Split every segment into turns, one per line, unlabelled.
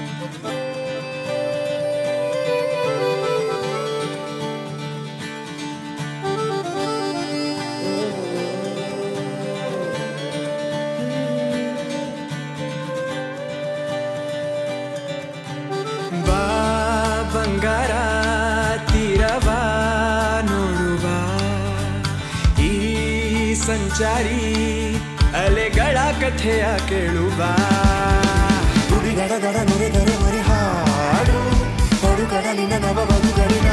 बा
बंगारा तीरा बाळूबा ई संचारी अलेगळा कथेडूबा ಗಡಗಡ ನುರೆ ಗರೆ ಮರಿ ಹಾಡು
ನಡು ಕಡಲಿನ ನವ ಬದುಗಳಿನ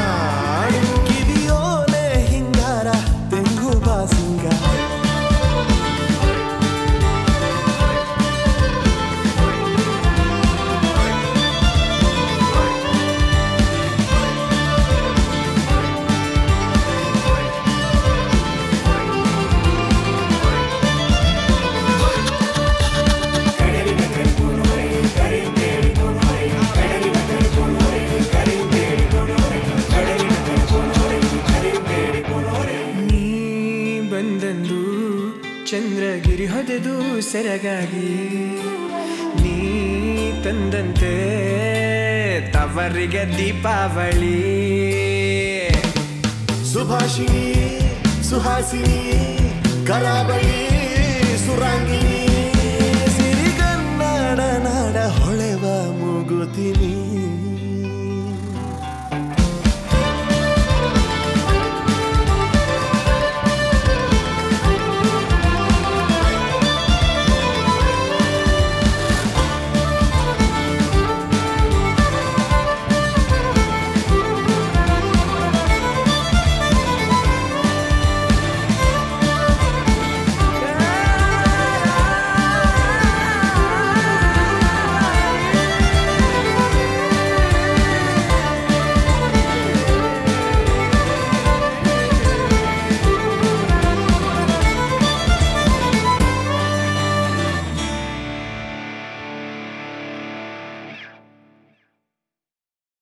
ಹೊದೆದು ಸೆರಗಾಗಿ
ನೀ
ತಂದಂತೆ ತವರಿಗೆ ದೀಪಾವಳಿ ಸುಭಾಷಿ ಸುಹಾಸಿ ಕರಾವಳಿ